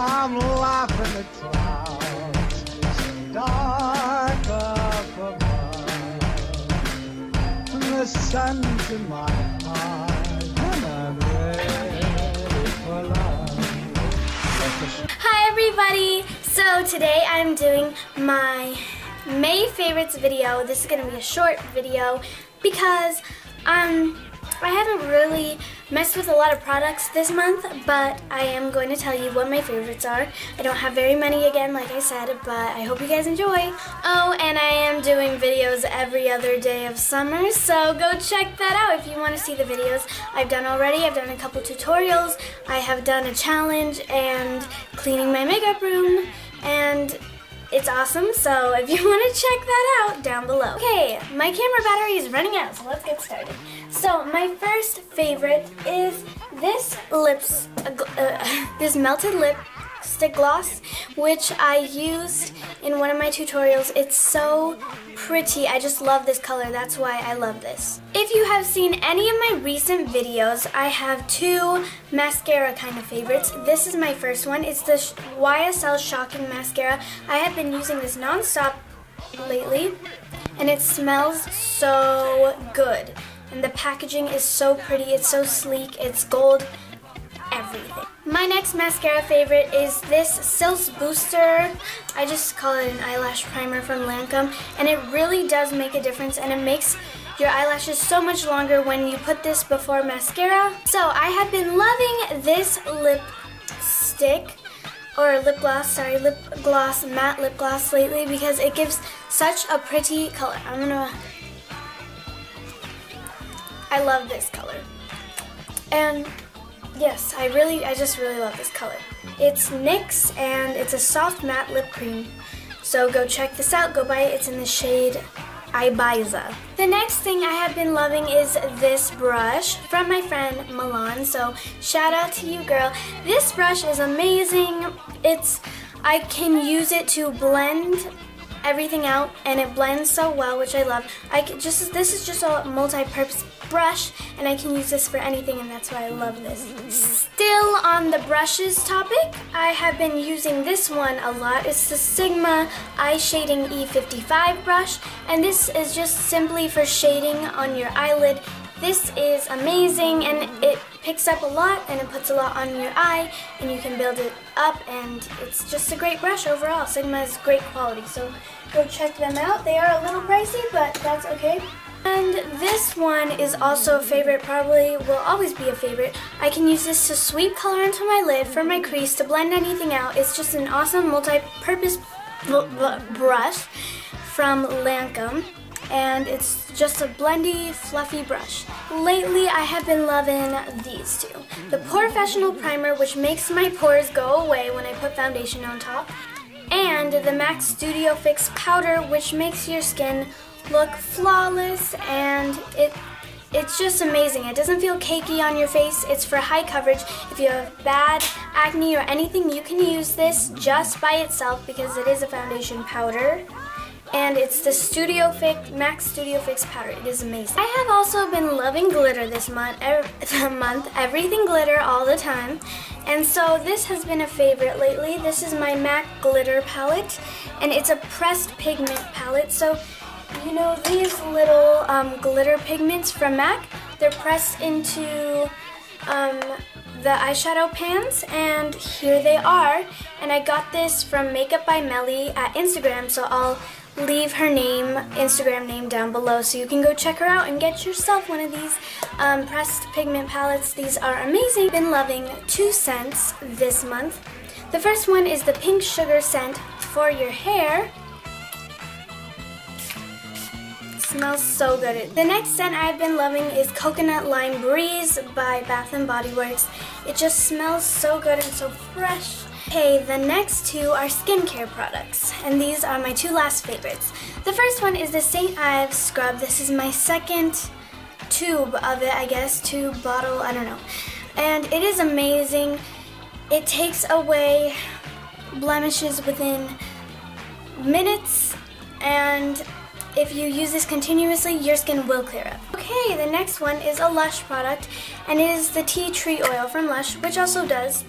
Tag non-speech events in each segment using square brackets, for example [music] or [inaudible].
I'm laughing at clouds dark up above. And the sun's in my everybody! So today I'm doing my May favorites video. This is going to be a short video because um, I haven't really messed with a lot of products this month, but I am going to tell you what my favorites are. I don't have very many again, like I said, but I hope you guys enjoy. Oh, and I am doing videos every other day of summer, so go check that out if you want to see the videos I've done already. I've done a couple tutorials, I have done a challenge, and cleaning my makeup room, and it's awesome, so if you [laughs] want to check that out, down below. Okay, my camera battery is running out, so let's get started. So my first favorite is this lips, uh, [laughs] this melted lipstick gloss, which I used in one of my tutorials. It's so pretty. I just love this color. That's why I love this. If you have seen any of my recent videos, I have two mascara kind of favorites. This is my first one. It's the YSL Shocking Mascara. I have been using this non-stop lately, and it smells so good. And the packaging is so pretty. It's so sleek. It's gold. Everything. My next mascara favorite is this Cils Booster. I just call it an eyelash primer from Lancome. And it really does make a difference. And it makes your eyelashes so much longer when you put this before mascara. So I have been loving this lipstick or lip gloss, sorry, lip gloss, matte lip gloss lately because it gives such a pretty color. I'm gonna I love this color. And yes, I really, I just really love this color. It's NYX and it's a soft matte lip cream. So go check this out, go buy it. It's in the shade Ibiza. The next thing I have been loving is this brush from my friend Milan. So shout out to you girl. This brush is amazing. It's, I can use it to blend everything out and it blends so well which I love. I just this is just a multi-purpose brush and I can use this for anything and that's why I love this. Still on the brushes topic, I have been using this one a lot. It's the Sigma Eye Shading E55 brush and this is just simply for shading on your eyelid. This is amazing and it picks up a lot and it puts a lot on your eye and you can build it up and it's just a great brush overall. Sigma is great quality so go check them out. They are a little pricey but that's okay. And this one is also a favorite, probably will always be a favorite. I can use this to sweep color into my lid for my crease to blend anything out. It's just an awesome multi-purpose brush from Lancome and it's just a blendy, fluffy brush. Lately, I have been loving these two. The POREfessional Primer, which makes my pores go away when I put foundation on top, and the MAC Studio Fix Powder, which makes your skin look flawless and it it's just amazing. It doesn't feel cakey on your face. It's for high coverage. If you have bad acne or anything, you can use this just by itself because it is a foundation powder. And it's the Studio Fix, MAC Studio Fix powder. It is amazing. I have also been loving glitter this month, every, [laughs] month, everything glitter all the time. And so this has been a favorite lately. This is my MAC glitter palette and it's a pressed pigment palette. So you know these little um, glitter pigments from MAC? They're pressed into um, the eyeshadow pans and here they are. And I got this from Makeup by Melly at Instagram so I'll leave her name, Instagram name down below so you can go check her out and get yourself one of these um, pressed pigment palettes. These are amazing. Been loving two scents this month. The first one is the Pink Sugar scent for your hair smells so good. The next scent I've been loving is Coconut Lime Breeze by Bath & Body Works. It just smells so good and so fresh. Okay, the next two are skincare products, and these are my two last favorites. The first one is the St. Ives Scrub. This is my second tube of it, I guess, tube, bottle, I don't know. And it is amazing. it takes away blemishes within minutes and if you use this continuously, your skin will clear up. Okay, the next one is a Lush product, and it is the tea tree oil from Lush, which also does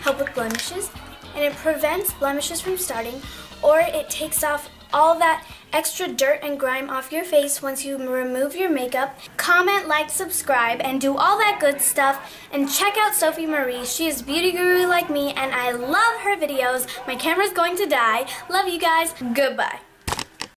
help with blemishes, and it prevents blemishes from starting, or it takes off all that extra dirt and grime off your face once you remove your makeup. Comment, like, subscribe, and do all that good stuff. And check out Sofie Marie. She is beauty guru like me, and I love her videos. My camera's going to die. Love you guys. Goodbye.